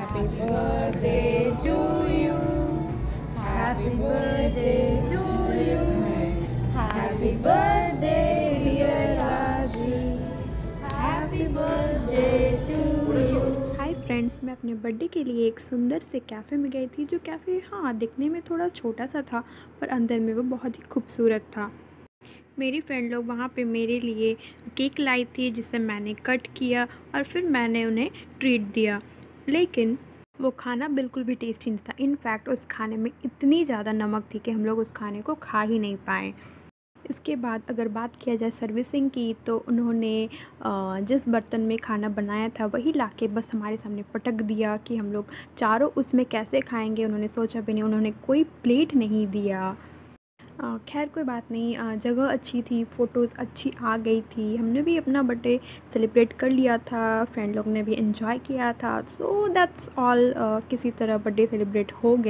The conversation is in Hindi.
Happy birthday to you. Happy birthday to you. Happy birthday, dear Raji. Happy birthday to you. Friends मैं अपने बर्थडे के लिए एक सुंदर से कैफ़े में गई थी जो कैफ़े हाँ दिखने में थोड़ा छोटा सा था पर अंदर में वो बहुत ही खूबसूरत था मेरी फ्रेंड लोग वहाँ पे मेरे लिए केक लाई थी जिसे मैंने कट किया और फिर मैंने उन्हें ट्रीट दिया लेकिन वो खाना बिल्कुल भी टेस्टी नहीं था। इनफैक्ट उस खाने में इतनी ज़्यादा नमक थी कि हम लोग उस खाने को खा ही नहीं पाए। इसके बाद अगर बात किया जाए सर्विसिंग की तो उन्होंने जिस बर्तन में खाना बनाया था, वही लाके बस हमारे सामने पटक दिया कि हम लोग चारों उसमें कैसे खाएँगे। उन्होंने सोचा भी नहीं, उन्होंने कोई प्लेट नहीं दिया। खैर कोई बात नहीं जगह अच्छी थी फ़ोटोज़ अच्छी आ गई थी। हमने भी अपना बर्थडे सेलिब्रेट कर लिया था फ्रेंड लोग ने भी इन्जॉय किया था। सो दैट्स ऑल किसी तरह बर्थडे सेलिब्रेट हो गई।